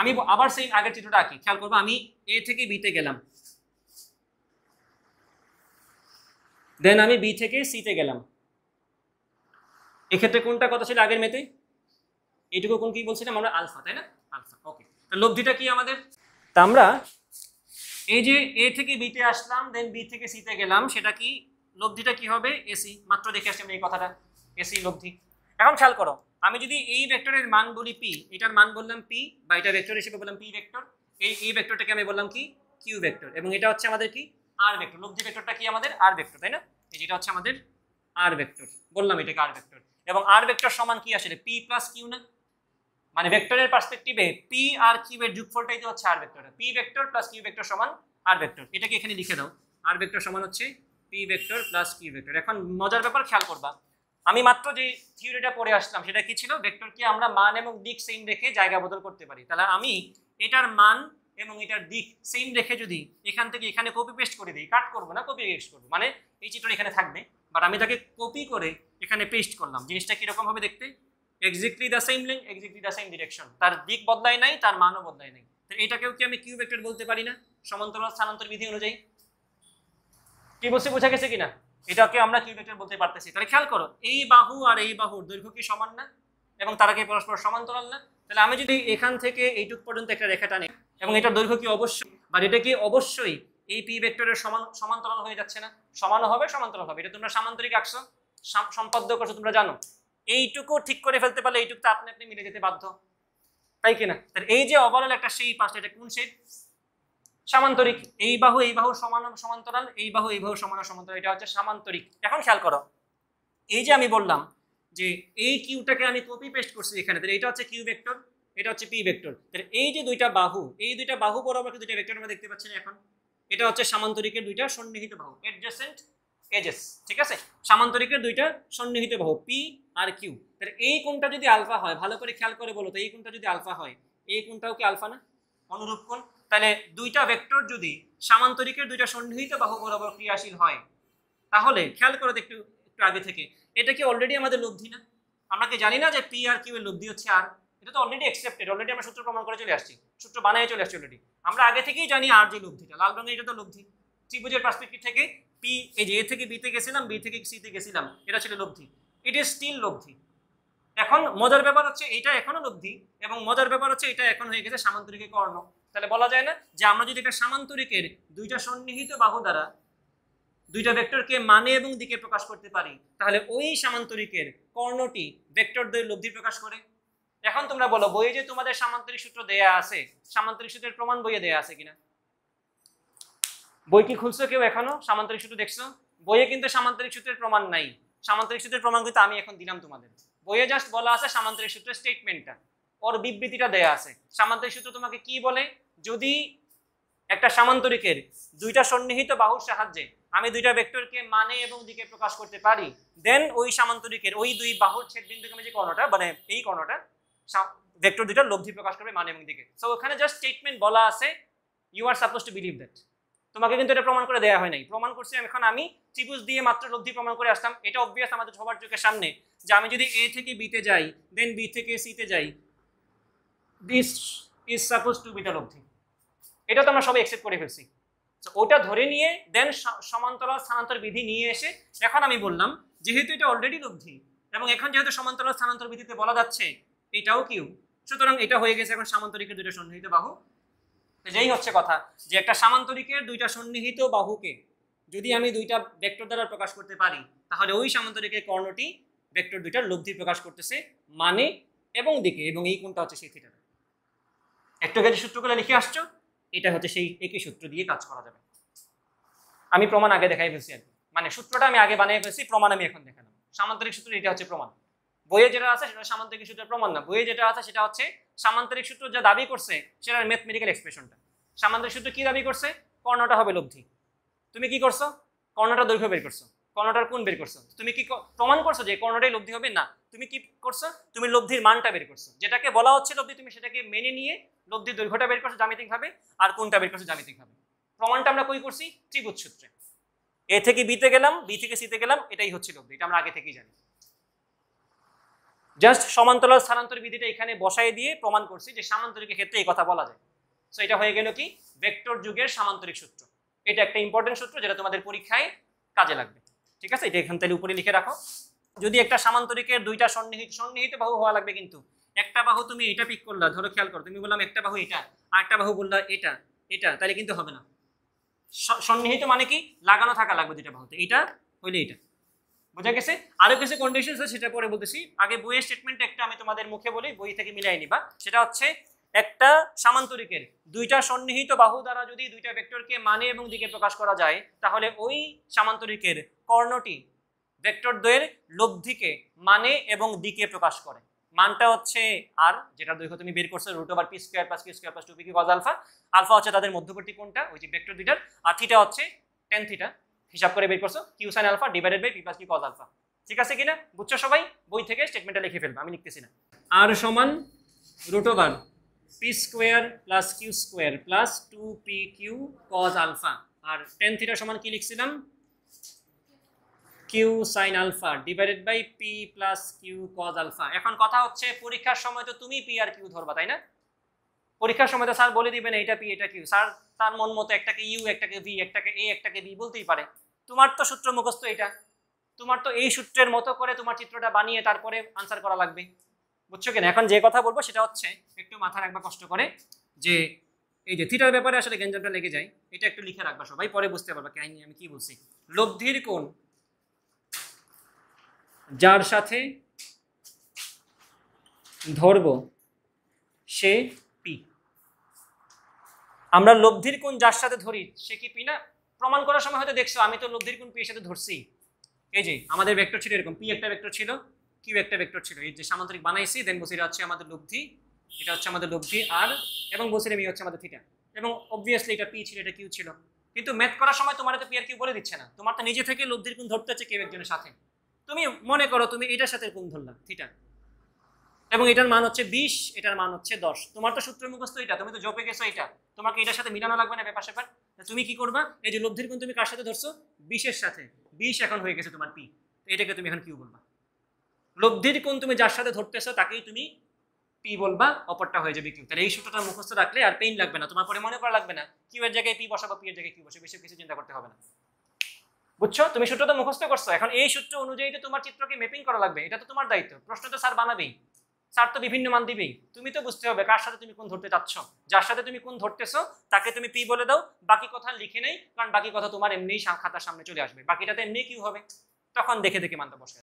আমি আবার সেই আগের চিত্রটা আঁকি। খেয়াল করব, আমি এ থেকে বিতে গেলাম। দেন আমি বি থেকে সিতে গেলাম। এক্ষেত্রে কোনটা কথা ছিল আগের মেতে? এইটুকু কোন কি বলছিলাম আমরা? আলফা, তাই না? আলফা ওকে লব্ধিটা কি আমাদের? তা আমরা এই যে এ থেকে বিতে আসলাম দেন বি থেকে সিতে গেলাম, সেটা কি? লব্ধিটা কি হবে? এসি মাত্র দেখে আসলাম এই কথাটা। এসি লব্ধি। এখন খেয়াল করো আমি যদি এই ভেক্টরের মান বলি পি এটার মান বললাম পি বা এটা ভেক্টর হিসেবে বললাম পি ভেক্টর এই এই ভেক্টরটাকে আমি বললাম কি? কিউ ভেক্টর এবং এটা হচ্ছে আমাদের কি? আর ভেক্টর লব্ধি ভেক্টরটা কি আমাদের? আর ভেক্টর তাই না? এই যেটা হচ্ছে আমাদের আর ভেক্টর বললাম এটাকে আর ভেক্টর এবং আর ভেক্টর সমান কি আসলে? পি প্লাস কিউ না? মানে ভেক্টরের পার্সপেক্টিভে পি আর কিউ এর যোগফলটাই তো হচ্ছে r vector p vector plus q vector সমান আর ভেক্টর এটাকে এখানে লিখে দাও আর ভেক্টর সমান হচ্ছে p vector plus q vector এখন মজার ব্যাপার, খেয়াল করবা আমি মাত্র যে থিওরিটা পড়ে আসলাম, সেটা কি ছিল? ভেক্টরকে আমরা মান এবং দিক সেম রেখে জায়গা বদল করতে পারি। তাহলে আমি এটার মান এবং এটার দিক সেম রেখে যদি এখান থেকে এখানে কপি পেস্ট করে দিই কাট করব না কপি পেস্ট করব? মানে এই চিত্র এখানে থাকবে বাট আমি তাকে কপি করে এখানে পেস্ট করলাম। জিনিসটা কীরকম হবে দেখতে? Exactly the same length exactly the same direction তার দিক বদলায় নাই, তার মানও বদলায় নাই। তো এটাকেও কি আমি কিউ ভেক্টর বলতে পারি না? সমান্তরাল স্থানান্তর বিধি অনুযায়ী। কি বলছি বোঝা গেছে কিনা? এটাকে আমরা কিউ ভেক্টর বলতে পারতেছি। তাহলে খেয়াল করো, এই বাহু আর এই বাহুর দৈর্ঘ্য কি সমান না? এবং তারা কি পরস্পর সমান্তরাল না? তাহলে আমি যদি এখান থেকে এইটুক পর্যন্ত একটা রেখা টানি, এবং এটার দৈর্ঘ্য কি অবশ্যই? বা এটা কি অবশ্যই এই পি ভেক্টরের সমান, সমান্তরাল হয়ে যাচ্ছে না? সমান হবে, সমান্তরাল হবে। এটা তোমরা সামান্তরিক আঁকছো, সাম- সম্পাদ্য করছ, তোমরা জানো। এইটুকু ঠিক করে ফেলতে পারলে এইটুকু আপনি আপনি মিলে যেতে বাধ্য। তাই কিনা? তাহলে এই যে ওভারঅল একটা সেই পাশটা এটা কোন শেড সামান্তরিক, এই বাহু এই বাহু সমান সমান্তরাল, এই বাহু এই বাহু সমান সমান্তরাল, এটা হচ্ছে সামান্তরিক। এখন খেয়াল করো, এই যে আমি বললাম যে এই কিউটাকে আমি কপি পেস্ট করছি এখানে, তাহলে এটা হচ্ছে কিউ ভেক্টর, এটা হচ্ছে পি ভেক্টর। তাহলে এই যে দুইটা বাহু, এই দুইটা বাহু বরাবর দুইটা ভেক্টর আমরা দেখতে পাচ্ছি না এখন। এটা হচ্ছে সামান্তরিকের দুইটা সন্নিহিত বাহু এডজেসেন্ট এজেস ঠিক আছে? সামান্তরিকের দুইটা সন্নিহিত বাহু, পি আর কিউ। তাহলে এই কোনটা যদি আলফা হয়, ভালো করে খেয়াল করে বলো তো, এই কোনটা যদি আলফা হয়, এই কোনটাও কি আলফা না? অনুরূপ কোণ। তাহলে দুইটা ভেক্টর যদি সামান্তরিকের দুইটা সন্নিহিত বাহু বরাবর ক্রিয়াশীল হয়, তাহলে খেয়াল করো একটু একটু আগে থেকে, এটা কি অলরেডি আমাদের লব্ধি না? আমরা কি জানি না যে পি আর কিউ এর লব্ধি হচ্ছে আর এটা তো অলরেডি অ্যাকসেপ্টেড অলরেডি আমরা সূত্র প্রমাণ করে চলে আসছি, সূত্র বানিয়ে চলে আসছি অলরেডি আমরা আগে থেকেই জানি আর যে লব্ধিটা, লাল রঙের এটা তো লব্ধি। ত্রিভুজের পার্সপেক্টিভ থেকে পি এই যে এ থেকে বিতে গেছিলাম বি থেকে সিতে গেছিলাম, এটা ছিল লব্ধি। ইট ইজ স্টিল লব্ধি। এখন মজার ব্যাপার হচ্ছে এটা এখনও লব্ধি এবং মজার ব্যাপার হচ্ছে, এটা এখন হয়ে গেছে সামান্তরিকের কর্ণ। তাহলে বলা যায় না যে আমরা যদি এটা সামান্তরিকের দুইটা সন্নিহিত বাহু দ্বারা দুইটা ভেক্টরকে মানে এবং দিকে প্রকাশ করতে পারি, তাহলে ওই সামান্তরিকের কর্ণটি ভেক্টরদের লব্ধি প্রকাশ করে। এখন তোমরা বলো, বইয়ে যে তোমাদের সামান্তরিক সূত্র দেয়া আছে, সামান্তরিক সূত্রের প্রমাণ বইয়ে দেয়া আছে কিনা? বই কি খুলছো কেউ এখনও? সামান্তরিক সূত্র দেখছ? বইয়ে কিন্তু সামান্তরিক সূত্রের প্রমাণ নাই। সামান্তরিক সূত্রের প্রমাণ কিন্তু আমি এখন দিলাম তোমাদের। বইয়ে জাস্ট বলা আছে সামান্তরিক সূত্রের স্টেটমেন্টটা ওর বিবৃতিটা দেয়া আছে। সামান্তরিক সূত্র তোমাকে কি বলে? যদি একটা সামান্তরিকের দুইটা সন্নিহিত বাহুর সাহায্যে আমি দুইটা ভেক্টরকে মানে এবং দিকে প্রকাশ করতে পারি দেন ওই সামান্তরিকের ওই দুই বাহুর ছেদ বিন্দুগামী যে কর্ণটা মানে এই কর্ণটা ভেক্টর দুইটার লব্ধি প্রকাশ করবে মানে এবং দিকে। সো ওখানে জাস্ট স্টেটমেন্ট বলা আছে you are suppose to believe that তোমাকে কিন্তু এটা প্রমাণ করে দেওয়া হয় নাই। প্রমাণ করছি এখন আমি ত্রিভুজ দিয়ে মাত্র লব্ধি প্রমাণ করে আসলাম। এটা অবভিয়াস আমাদের সবার চোখের সামনে যে আমি যদি এ থেকে বিতে যাই দেন বি থেকে সিতে যাই this is suppose to be the লব্ধি এটা তো আমরা সবাই অ্যাকসেপ্ট করে ফেলছি। ওটা ধরে নিয়ে দেন সমান্তরাল স্থানান্তর বিধি নিয়ে এসে, এখন আমি বললাম, যেহেতু এটা অলরেডি লব্ধি এবং এখন যেহেতু সমান্তরাল স্থানান্তর বিধিতে বলা যাচ্ছে, এটাও কিউ। সুতরাং এটা হয়ে গেছে এখন সামান্তরিকের দুটো সন্নিহিত বাহু। যেই হচ্ছে কথা, যে একটা সামান্তরিকের দুইটা সন্নিহিত বাহুকে যদি আমি দুইটা ভেক্টর দ্বারা প্রকাশ করতে পারি, তাহলে ওই সামান্তরিকের কর্ণটি ভেক্টর দুইটার লব্ধি প্রকাশ করতেছে মানে এবং দিকে, এবং এই কোনটা হচ্ছে সেই থিটাটা একটু কাজে সূত্রগুলো লিখে আসছো? এটা হচ্ছে সেই একই সূত্র দিয়ে কাজ করা যাবে। আমি প্রমাণ আগে দেখাই ফেলছি আর। মানে সূত্রটা আমি আগে বানিয়ে ফেলছি, প্রমাণ আমি এখন দেখালাম। সামান্তরিক সূত্র, এটা হচ্ছে প্রমাণ। বইয়ে যেটা আছে সেটা সামান্তরিক সূত্রের প্রমাণ না। বইয়ে যেটা আছে সেটা হচ্ছে সামান্তরিক সূত্র যা দাবি করছে, সেটার ম্যাথমেটিক্যাল এক্সপ্রেশনটা সামান্তরিক সূত্র কি দাবি করছে? কর্ণটা হবে লব্ধি। তুমি কি করছ? কর্ণটা দৈর্ঘ্য বের করছ। কর্ণটার কোন বের করছ। তুমি ক- প্রমাণ করছ যে কর্ণটাই লব্ধি হবে? না। তুমি কি করছ? তুমি লব্ধির মানটা বের করছ। যেটাকে বলা হচ্ছে লব্ধি, তুমি সেটাকে মেনে নিয়ে লব্ধির দৈর্ঘ্যটা বের করছ জ্যামিতিকভাবে আর কোনটা বের করছ জ্যামিতিকভাবে প্রমাণটা আমরা কই করছি? ত্রিভুজ সূত্রে। এ থেকে বিতে গেলাম, বি থেকে সিতে গেলাম, এটাই হচ্ছে লব্ধি এটা আমরা আগে থেকেই জানি। জাস্ট সমান্তরাল স্থানান্তর বিধিটা এখানে বসাই দিয়ে প্রমাণ করছি যে সামান্তরিকের ক্ষেত্রে এই কথা বলা যায়। সো এটা হয়ে গেল কি? ভেক্টর যুগের সামান্তরিক সূত্র। এটা একটা ইম্পর্টেন্ট সূত্র যেটা তোমাদের পরীক্ষায় কাজে লাগবে। ঠিক আছে? এটা এখান থেকে উপরে লিখে রাখো। যদি একটা সামান্তরিকের দুইটা সন্নিহিত সন্নিহিত বাহু হওয়া লাগবে কিন্তু একটা বাহু তুমি এটা পিক করলা, ধরো খেয়াল করো, তুমি বললাম একটা বাহু এটা আর একটা বাহু বললা এটা এটা, তাহলে কিন্তু হবে না। সন্নিহিত মানে কি? লাগানো থাকা লাগবে দুইটা বাহুতে এটা হইলে এটা বোঝা গেছে? আরও কিছু কন্ডিশন আছে, সেটা পরে বলতেছি। আগে বইয়ের স্টেটমেন্ট একটা আমি তোমাদের মুখে বলি, বই থেকে মিলাই নিবা। সেটা হচ্ছে, একটা সামান্তরিকের, দুইটা সন্নিহিত বাহু দ্বারা যদি দুইটা ভেক্টরকে মানে এবং দিকে প্রকাশ করা যায়, তাহলে ওই সামান্তরিকের কর্ণটি ভেক্টর দ্বয়ের লব্ধিকে মানে এবং দিকে প্রকাশ করে। মানটা হচ্ছে আর যেটা দৈর্ঘ্য তুমি বের করছ root over p square plus q square plus two p cos alpha alpha হচ্ছে তাদের মধ্যবর্তী কোনটা ওই যে ভেক্টর দুইটার, আর থিটা হচ্ছে টেন থিটা হিসাব করে বের করছ q sine alpha divided by p plus q cos alpha ঠিক আছে কিনা? বুঝছ সবাই? বই থেকে স্টেটমেন্টটা লিখে ফেলবে, আমি লিখতেছি না। আর সমান root over p square plus q square plus two p q cos alpha r tan theta সমান কি লিখছিলাম? Q sine alpha divided by p plus q cos alpha এখন কথা হচ্ছে, পরীক্ষার সময় তো তুমি পি আর কিউ ধরবা, তাই না? পরীক্ষার সময় তো স্যার বলে দিবেন এটা পি এটা কিউ স্যার, তার মন মতো একটাকে ইউ একটাকে ভি একটাকে এ একটাকে বি বলতেই পারে। তোমার তো সূত্র মুখস্থ এটা। তোমার তো এই সূত্রের মতো করে তোমার চিত্রটা বানিয়ে তারপরে আনসার করা লাগবে। বুঝছ কিনা? এখন যে কথা বলব সেটা হচ্ছে, একটু মাথা রাখবা কষ্ট করে যে এই যে থিটার ব্যাপারে আসলে গেঞ্জামটা লেগে যায়, এটা একটু লিখে রাখবা সবাই, পরে বুঝতে পারবা কাহিনী আমি কি বলছি। লব্ধির কোণ যার সাথে ধরব সে পি। আমরা লব্ধির কোণ যার সাথে ধরি, সে কি পি না? প্রমাণ করার সময় হয়তো দেখছ, আমি তো লব্ধির কোণ পি এর সাথে ধরছি। এই যে, আমাদের ভেক্টর ছিল এরকম, পি একটা ভেক্টর ছিল কিউ একটা ভেক্টর ছিল। এই যে সামান্তরিক বানাইছি দেন বসিরা হচ্ছে আমাদের লব্ধি এটা হচ্ছে আমাদের লব্ধি আর এবং বসিরে মি হচ্ছে আমাদের থিটা এবং অবভিয়াসলি এটা পি ছিল, এটা কিউ ছিল। কিন্তু ম্যাথ করার সময় তোমার তো পি আর কিউ বলে দিচ্ছে না। তোমার তো নিজে থেকে লব্ধির কোণ ধরতে হচ্ছে কেউ একজনের সাথে। তুমি মনে করো তুমি এটার সাথে কোন ধরলাম থিটা। এবং এটার মান হচ্ছে বিশ, এটার মান হচ্ছে দশ। তোমার তো সূত্র মুখস্থ এটা, তুমি তো জপে গেছো এটা। তোমাকে এটার সাথে মিলানো লাগবে না ব্যাপার স্যাপার। তুমি কি করবা? এই যে লব্ধির কোণ তুমি কার সাথে ধরছো? বিশের সাথে। বিশ এখন হয়ে গেছে তোমার পি। এটাকে তুমি এখন কিউ বলবা। লব্ধির কোণ তুমি যার সাথে ধরতেছো তাকেই তুমি পি বলবা, অপরটা হয়ে যাবে কিউ। তাহলে এই সূত্রটা মুখস্থ রাখলে আর পেইন লাগবে না। তোমার পরে মনে করা লাগবে না, কিউ এর জায়গায় পি বসাবো, পি এর জায়গায় কিউ বসে বেশি কিছু চিন্তা করতে হবে না। বুঝছ? তুমি সূত্রটা মুখস্থ করছ। এখন এই সূত্র অনুযায়ী তো তোমার চিত্রকে ম্যাপিং করা লাগবে। এটা তো তোমার দায়িত্ব। প্রশ্ন তো স্যার বানাবেই। স্যার তো বিভিন্ন মান দিবেই। তুমি তো বুঝতে হবে কার সাথে তুমি কোন ধরতে চাচ্ছ। যার সাথে তুমি কোন ধরতেছো, তাকে তুমি পি বলে দাও। বাকি কথা লিখে নেই, কারণ বাকি কথা তোমার এমনিই খাতার সামনে চলে আসবে। বাকিটাতে এমনি কি হবে। তখন দেখে দেখে মানতে বসে